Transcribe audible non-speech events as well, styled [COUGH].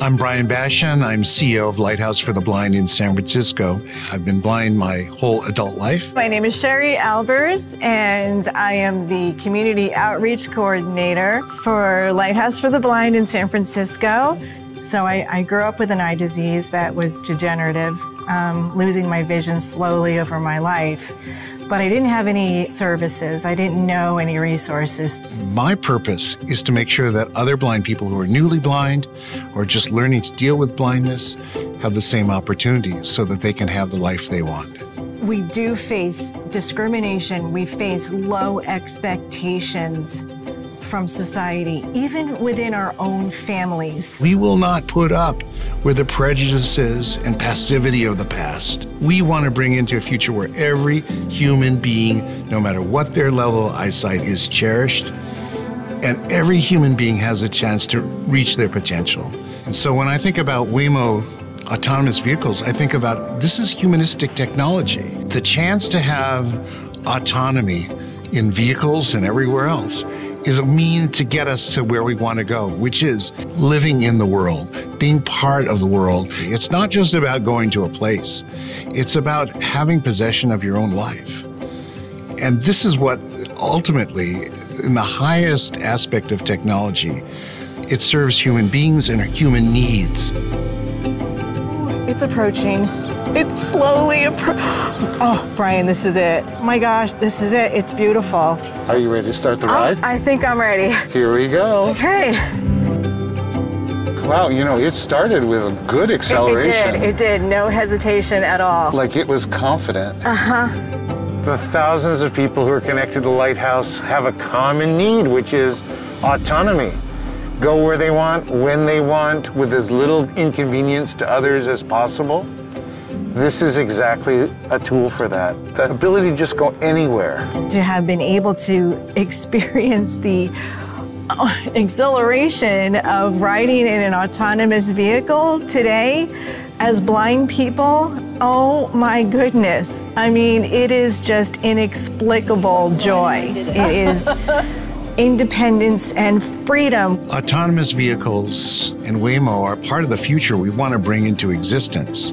I'm Bryan Bashin. I'm CEO of Lighthouse for the Blind in San Francisco. I've been blind my whole adult life. My name is Sherry Albers, and I am the Community Outreach Coordinator for Lighthouse for the Blind in San Francisco. So I, I grew up with an eye disease that was degenerative, um, losing my vision slowly over my life but I didn't have any services. I didn't know any resources. My purpose is to make sure that other blind people who are newly blind or just learning to deal with blindness have the same opportunities so that they can have the life they want. We do face discrimination. We face low expectations from society, even within our own families. We will not put up with the prejudices and passivity of the past. We want to bring into a future where every human being, no matter what their level of eyesight, is cherished, and every human being has a chance to reach their potential. And so when I think about Waymo autonomous vehicles, I think about this is humanistic technology. The chance to have autonomy in vehicles and everywhere else is a mean to get us to where we want to go, which is living in the world, being part of the world. It's not just about going to a place, it's about having possession of your own life. And this is what ultimately, in the highest aspect of technology, it serves human beings and human needs. It's approaching. It's slowly appro- Oh, Bryan, this is it. My gosh, this is it. It's beautiful. Are you ready to start the ride? I think I'm ready. Here we go. Okay. Wow, you know, it started with a good It, it did. It did. No hesitation at all. Like it was confident. Uh huh. The thousands of people who are connected to Lighthouse have a common need, which is autonomy. Go where they want, when they want, with as little inconvenience to others as possible. This is exactly a tool for that. The ability to just go anywhere. To have been able to experience the uh, exhilaration of riding in an autonomous vehicle today as blind people, oh my goodness. I mean, it is just inexplicable joy. It is [LAUGHS] independence and freedom. Autonomous vehicles and Waymo are part of the future we want to bring into existence.